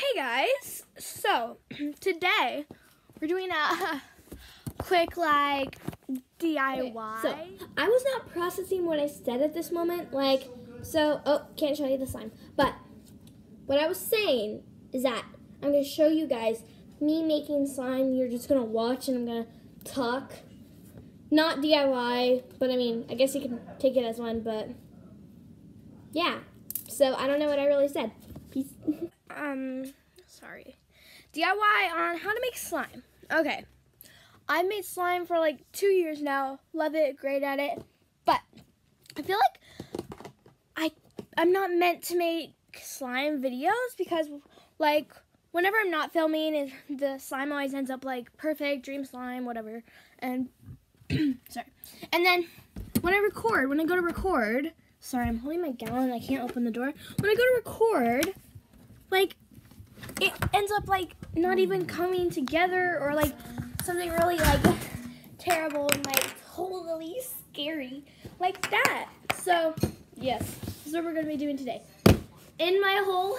Hey guys, so today we're doing a quick like DIY. So I was not processing what I said at this moment. Like, so oh, can't show you the slime. But what I was saying is that I'm gonna show you guys me making slime. You're just gonna watch and I'm gonna talk. Not DIY, but I mean, I guess you can take it as one. But yeah. So I don't know what I really said. Peace. um, sorry. DIY on how to make slime. Okay. I've made slime for like two years now. Love it, great at it. But I feel like I I'm not meant to make slime videos because like whenever I'm not filming the slime always ends up like perfect, dream slime, whatever. And sorry. And then when I record, when I go to record, sorry, I'm holding my gallon, I can't open the door. When I go to record, like it ends up like not even coming together or like something really like terrible and like totally scary like that. So yes, this is what we're gonna be doing today. In my whole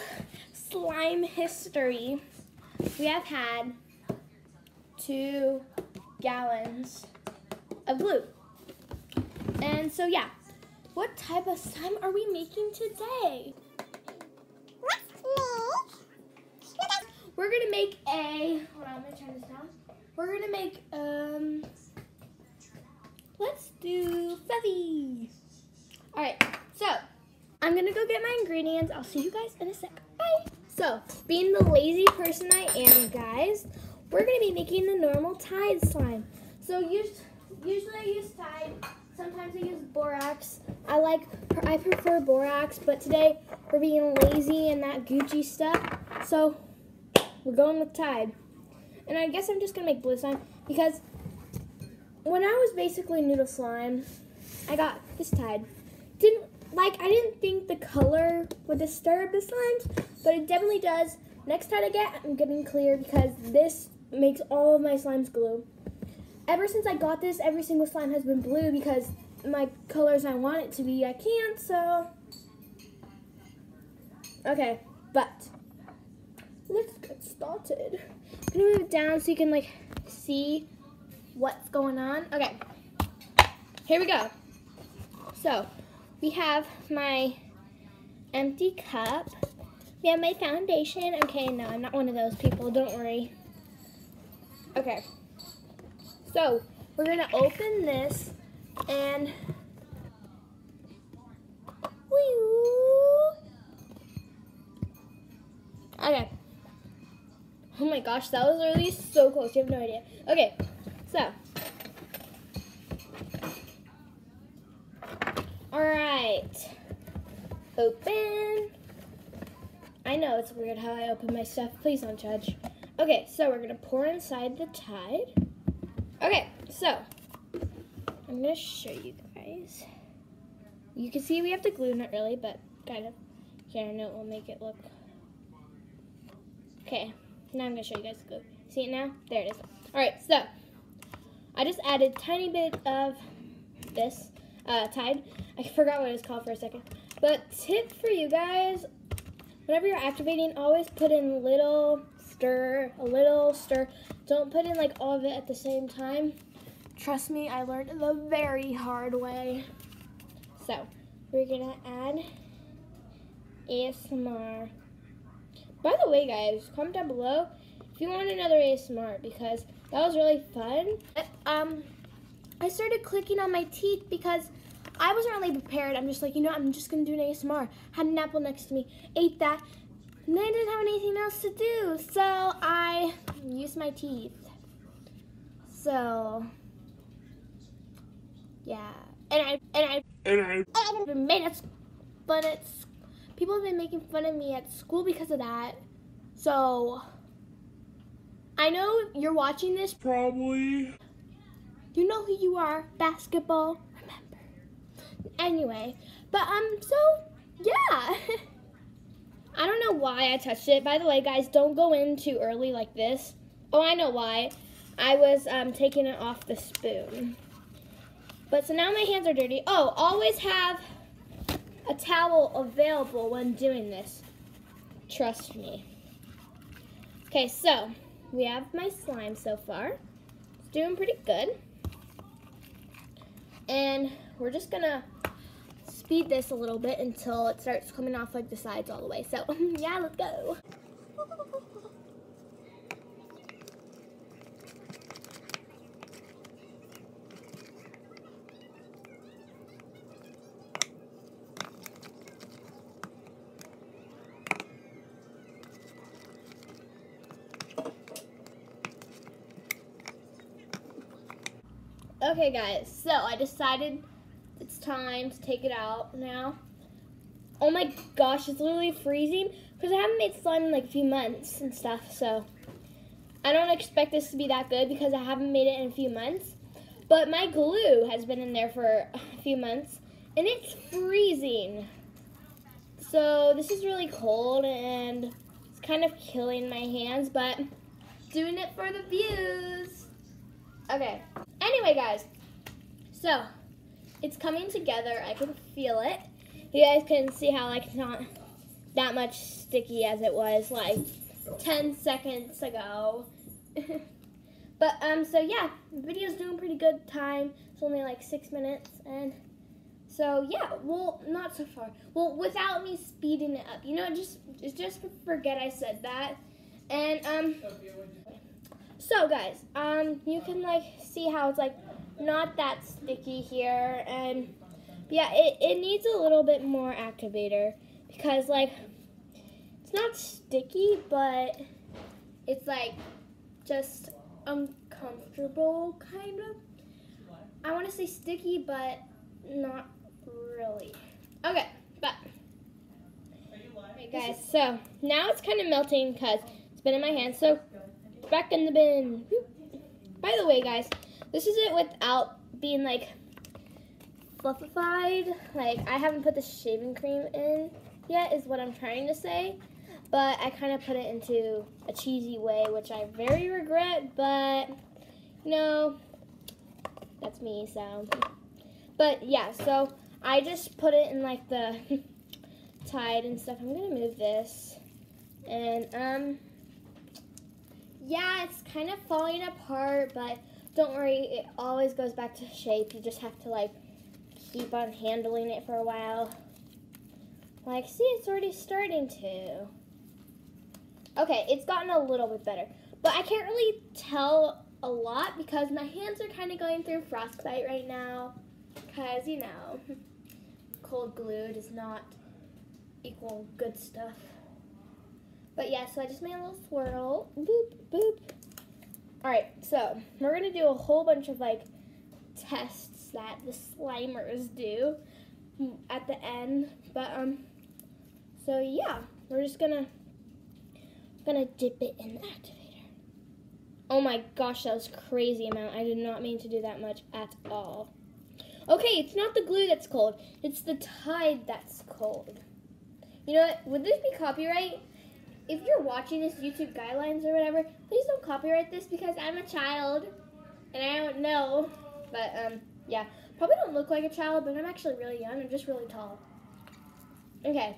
slime history, we have had two gallons of glue. And so yeah, what type of slime are we making today? We're gonna make a, hold on, I'm gonna turn this down. We're gonna make, um, let's do fluffy. All right, so I'm gonna go get my ingredients. I'll see you guys in a sec. Bye. So, being the lazy person I am, guys, we're gonna be making the normal Tide slime. So, usually I use Tide. Sometimes I use borax. I like, I prefer borax, but today we're being lazy and that Gucci stuff. So, we're going with Tide. And I guess I'm just going to make blue slime because when I was basically new to slime, I got this Tide. Didn't, like, I didn't think the color would disturb the slimes, but it definitely does. Next Tide I get, I'm getting clear because this makes all of my slimes glue. Ever since I got this, every single slime has been blue because my colors I want it to be, I can't, so... Okay, but let's get started. I'm gonna move it down so you can like see what's going on. Okay, here we go. So we have my empty cup. We have my foundation. Okay, no, I'm not one of those people. Don't worry. Okay, so we're gonna open this and. Okay. Oh my gosh, that was really so close. You have no idea. Okay, so. Alright. Open. I know it's weird how I open my stuff. Please don't judge. Okay, so we're going to pour inside the Tide. Okay, so. I'm going to show you guys. You can see we have the glue, not really, but kind of. Here, I know it will make it look. Okay, now I'm going to show you guys the glue. See it now? There it is. Alright, so I just added tiny bit of this uh, Tide. I forgot what it's called for a second. But tip for you guys, whenever you're activating, always put in little stir, a little stir. Don't put in like all of it at the same time. Trust me, I learned the very hard way. So, we're gonna add ASMR. By the way, guys, comment down below if you want another ASMR because that was really fun. Um, I started clicking on my teeth because I wasn't really prepared. I'm just like, you know, I'm just gonna do an ASMR. Had an apple next to me, ate that, and then I didn't have anything else to do, so I used my teeth. So, yeah, and I and I and I, and I made it, but it's people have been making fun of me at school because of that. So, I know you're watching this. Probably. You know who you are, basketball. Remember. Anyway, but um, so yeah. I don't know why I touched it. By the way, guys, don't go in too early like this. Oh, I know why. I was um, taking it off the spoon. But so now my hands are dirty. Oh, always have a towel available when doing this. Trust me. Okay, so we have my slime so far. It's doing pretty good. And we're just gonna speed this a little bit until it starts coming off like the sides all the way. So yeah, let's go. Okay guys, so I decided it's time to take it out now. Oh my gosh, it's literally freezing because I haven't made slime in like a few months and stuff, so I don't expect this to be that good because I haven't made it in a few months. But my glue has been in there for a few months and it's freezing. So this is really cold and it's kind of killing my hands, but doing it for the views. Okay. Anyway, guys, so it's coming together. I can feel it. You guys can see how like it's not that much sticky as it was like 10 seconds ago. but um, so yeah, the video's doing pretty good time. It's only like six minutes, and so yeah, well, not so far. Well, without me speeding it up, you know, just just forget I said that, and um. So guys, um, you can like see how it's like not that sticky here, and yeah, it, it needs a little bit more activator because like it's not sticky, but it's like just uncomfortable kind of. I want to say sticky, but not really. Okay, but guys. So now it's kind of melting because it's been in my hand. So back in the bin. By the way, guys, this is it without being like fluffified. Like I haven't put the shaving cream in yet, is what I'm trying to say. But I kind of put it into a cheesy way, which I very regret. But you know, that's me. So, but yeah, so I just put it in like the Tide and stuff. I'm gonna move this, and um yeah, it's kind of falling apart, but don't worry, it always goes back to shape. You just have to like keep on handling it for a while. Like, see, it's already starting to. Okay, it's gotten a little bit better, but I can't really tell a lot because my hands are kind of going through frostbite right now because, you know, cold glue does not equal good stuff. But yeah, so I just made a little swirl. Boop, boop. Alright, so we're to do a whole bunch of like tests that the Slimers do at the end. But, um, so yeah, we're just to, gonna dip it in the activator. Oh my gosh, that was crazy amount. I did not mean to do that much at all. Okay, it's not the glue that's cold. It's the Tide that's cold. You know what? Would this be copyright? If you're watching this YouTube guidelines or whatever, please don't copyright this because I'm a child and I don't know. But um, yeah, probably don't look like a child, but I'm actually really young. I'm just really tall. Okay.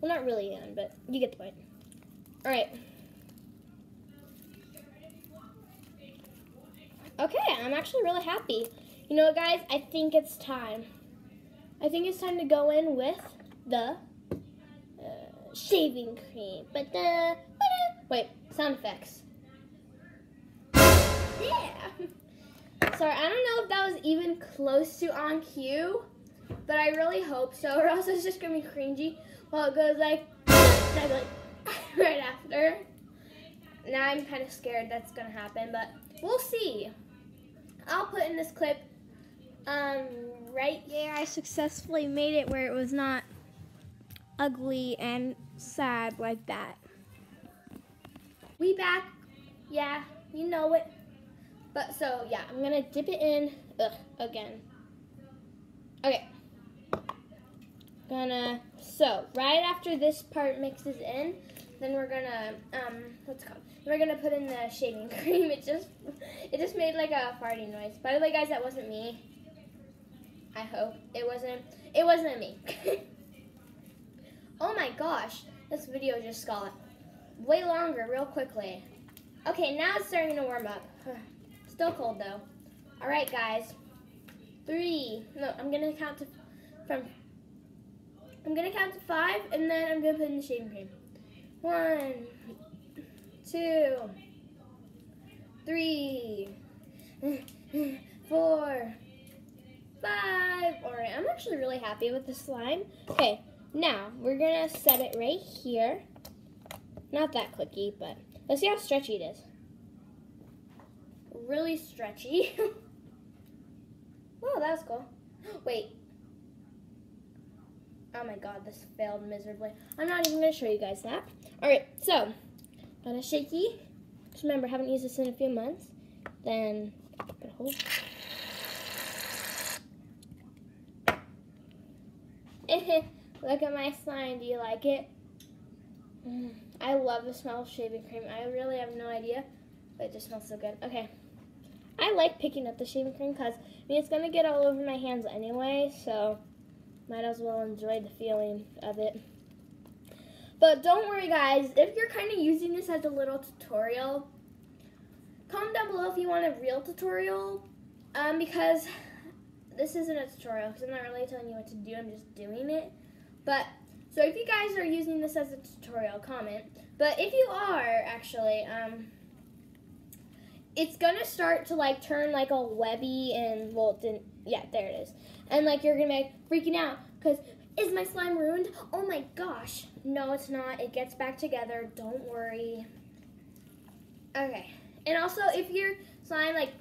Well, not really young, but you get the point. All right. Okay, I'm actually really happy. You know what, guys? I think it's time. I think it's time to go in with the shaving cream. But the wait, sound effects. Yeah. Sorry, I don't know if that was even close to on cue, but I really hope so, or else it's just gonna be cringy. Well, it goes like, like right after. Now I'm kind of scared that's gonna happen, but we'll see. I'll put in this clip um, right there. I successfully made it where it was not ugly and sad like that. We back. Yeah, you know it. But so, yeah, I'm to dip it in ugh, again. Okay. Gonna, so, right after this part mixes in, then we're gonna, um, what's it called? We're gonna put in the shaving cream. It just, it just made like a farting noise. By the way, guys, that wasn't me. I hope it wasn't, it wasn't me. Oh my gosh, this video just got way longer, real quickly. Okay, now it's starting to warm up. Still cold though. All right, guys. Three. No, I'm gonna count to from. I'm gonna count to five, and then I'm gonna put in the shaving cream. One, two, three, four, five. All right, I'm actually really happy with the slime. Okay, now we're gonna set it right here. Not that clicky, but let's see how stretchy it is. Really stretchy. oh, that was cool. Wait. Oh my god, this failed miserably. I'm not even gonna show you guys that. Alright, so, got a shaky. Just remember, haven't used this in a few months. Then, put a hole. Eh, eh. Look at my slime. Do you like it? Mm, I love the smell of shaving cream. I really have no idea, but it just smells so good. Okay. I like picking up the shaving cream because I mean, it's going to get all over my hands anyway, so might as well enjoy the feeling of it. But don't worry, guys. If you're kind of using this as a little tutorial, comment down below if you want a real tutorial um, because this isn't a tutorial because I'm not really telling you what to do. I'm just doing it. But so if you guys are using this as a tutorial, comment. But if you are actually, um, it's gonna start to like turn like a webby and well, didn't, yeah, there it is. And like you're gonna be like, freaking out because is my slime ruined? Oh my gosh. No, it's not. It gets back together. Don't worry. Okay. And also, if your slime like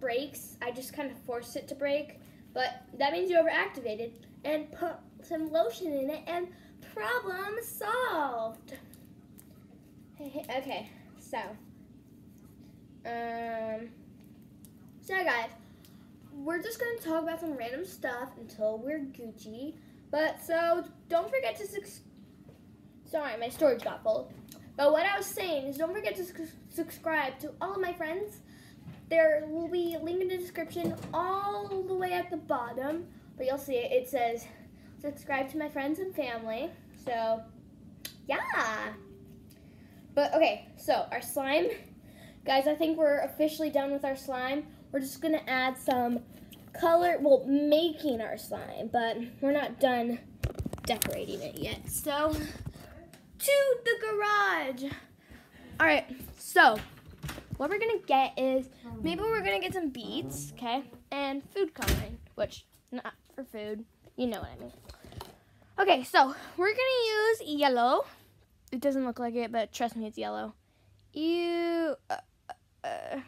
breaks, I just kind of forced it to break. But that means you overactivated and put some lotion in it and problem solved. Okay, so, um, so guys, we're just going to talk about some random stuff until we're Gucci. But so don't forget to sorry, my storage got full. But what I was saying is don't forget to subscribe to all of my friends. There will be a link in the description all the way at the bottom, but you'll see it. It says subscribe to my friends and family. So, yeah. But okay, so our slime, guys, I think we're officially done with our slime. We're just gonna add some color, well, making our slime, but we're not done decorating it yet. So, to the garage. All right, so what we're gonna get is maybe we're gonna get some beads, okay, and food coloring, which not for food, you know what I mean. Okay, so we're gonna use yellow. It doesn't look like it, but trust me, it's yellow. You. Uh, uh,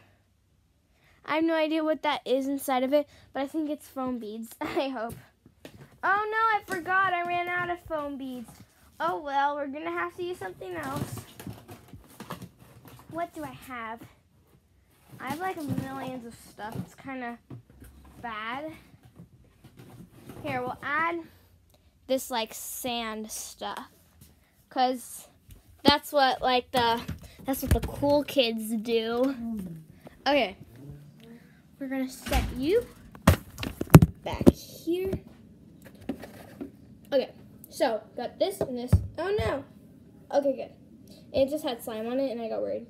I have no idea what that is inside of it, but I think it's foam beads. I hope. Oh no, I forgot. I ran out of foam beads. Oh well, we're gonna have to use something else. What do I have? I have like millions of stuff. It's kind of bad. Here, we'll add this like sand stuff. Cause that's what like the that's what the cool kids do. Okay. We're gonna set you back here. Okay, so got this and this. Oh no. Okay, good. It just had slime on it and I got worried.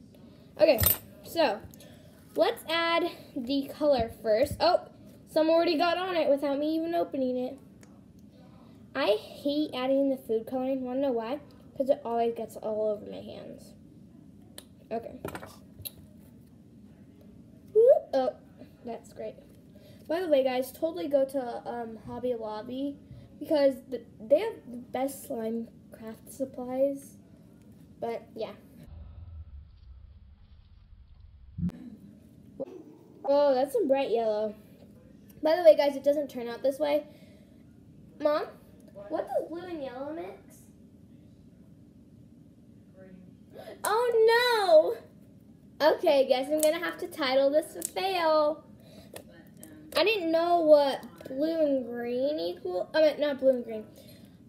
Okay, so let's add the color first. Oh, some already got on it without me even opening it. I hate adding the food coloring. Wanna know why? Because it always gets all over my hands. Okay. Oh, that's great. By the way, guys, totally go to um, Hobby Lobby because the, they have the best slime craft supplies. But yeah. Oh, that's some bright yellow. By the way, guys, it doesn't turn out this way. Mom? What does blue and yellow mix? Green. Oh no! Okay, guys, I'm gonna have to title this a fail. I didn't know what blue and green equal. I mean, not blue and green.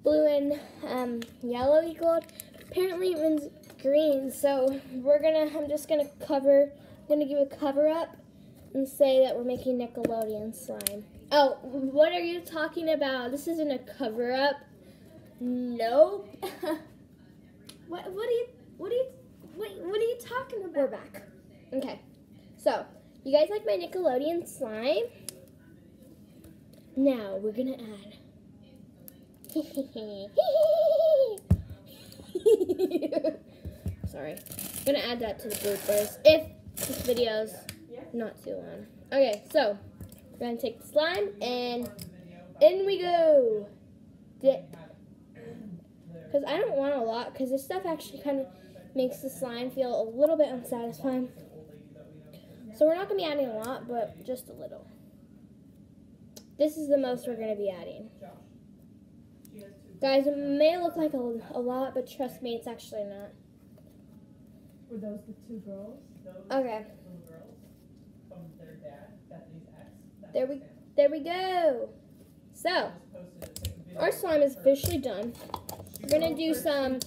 Blue and um, yellow equaled. Apparently, it means green. So we're gonna. I'm just gonna cover. I'm gonna give a cover up and say that we're making Nickelodeon slime. Oh, what are you talking about? This isn't a cover up. Nope. what? What do you? What do you? Wait, what are you talking about? We're back. Okay. So, you guys like my Nickelodeon slime? Now, we're gonna add. Sorry. I'm gonna add that to the bloopers if this video's not too long. Okay, so we're gonna take the slime and in we go. Dip. Because I don't want a lot because this stuff actually kind of makes the slime feel a little bit unsatisfying. So we're not going to be adding a lot, but just a little. This is the most we're going to be adding. Guys, it may look like a, a lot, but trust me, it's actually not. Were those the two girls? Okay, little girls from their dad, Bethany's ex? That there we there we go. So, our slime is officially done. We're gonna do some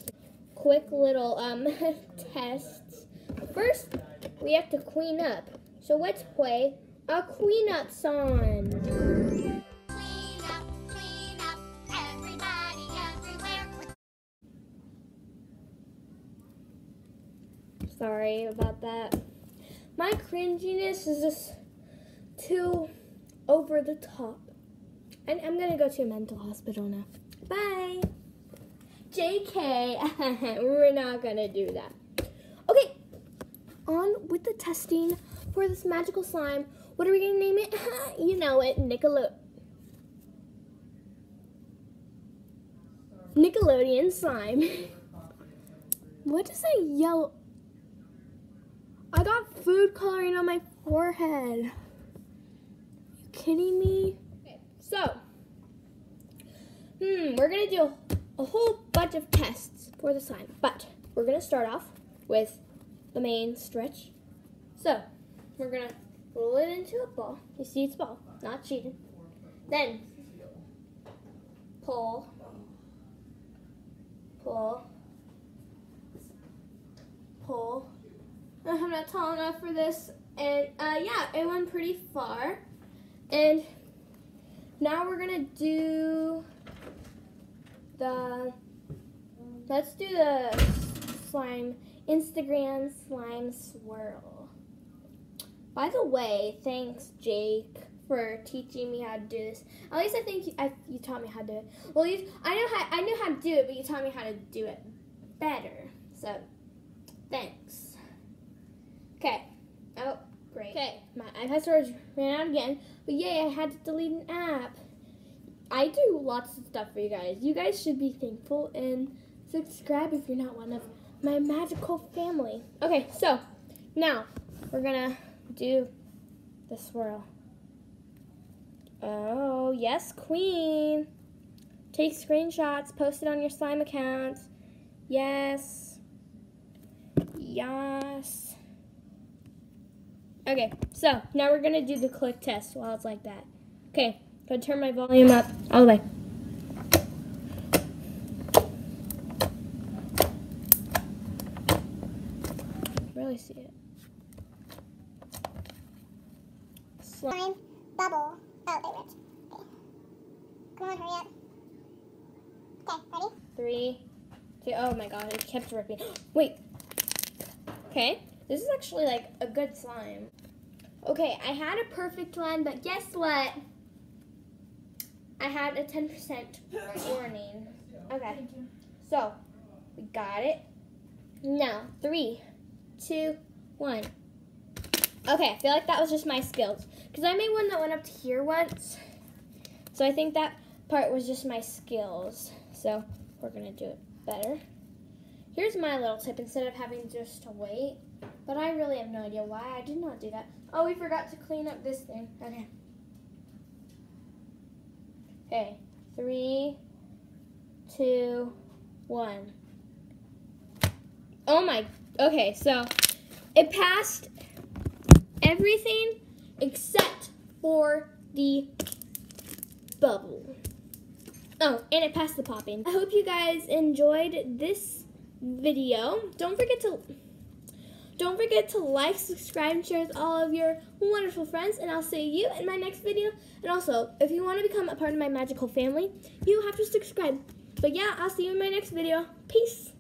quick little um tests. First, we have to clean up. So let's play a clean up song. Sorry about that. My cringiness is just too over the top. And I'm gonna go to a mental hospital now. Bye. JK, we're not gonna do that. Okay, on with the testing for this magical slime. What are we gonna name it? you know it, Nickelode. Nickelodeon slime. what does that yellow? I got food coloring on my forehead. Kidding me? Okay, so, hmm, we're gonna do a whole bunch of tests for the slime, but we're gonna start off with the main stretch. So, we're gonna roll it into a ball. You see it's ball, not cheating. Then, pull, pull, pull. I'm not tall enough for this. And uh, yeah, it went pretty far. And now we're gonna do the. Let's do the slime Instagram slime swirl. By the way, thanks Jake for teaching me how to do this. At least I think you, I, you taught me how to do it. Well, you, I know how I knew how to do it, but you taught me how to do it better. So, thanks. Okay. Oh, great. Okay, my iPad storage ran out again, but yay, I had to delete an app. I do lots of stuff for you guys. You guys should be thankful and subscribe if you're not one of my magical family. Okay, so now we're gonna do the swirl. Oh, yes, queen. Take screenshots, post it on your slime account. Yes. Yes. Okay, so now we're gonna do the click test while it's like that. Okay, gonna turn my volume up all the way. Really see it. Slime. Bubble. Oh, they ripped. Okay. Come on, hurry up. Okay, ready? Three, two, oh my god, it kept ripping. Wait. Okay, this is actually like a good slime. Okay, I had a perfect one, but guess what? I had a 10% warning. Okay, so we got it. Now, three, two, one. Okay, I feel like that was just my skills. Because I made one that went up to here once. So I think that part was just my skills. So we're gonna do it better. Here's my little tip instead of having just to wait. But I really have no idea why I did not do that. Oh, we forgot to clean up this thing. Okay. Okay. Three, two, one. Oh my. Okay, so it passed everything except for the bubble. Oh, and it passed the popping. I hope you guys enjoyed this video. Don't forget to don't forget to like, subscribe, and share with all of your wonderful friends. And I'll see you in my next video. And also, if you want to become a part of my magical family, you have to subscribe. But yeah, I'll see you in my next video. Peace.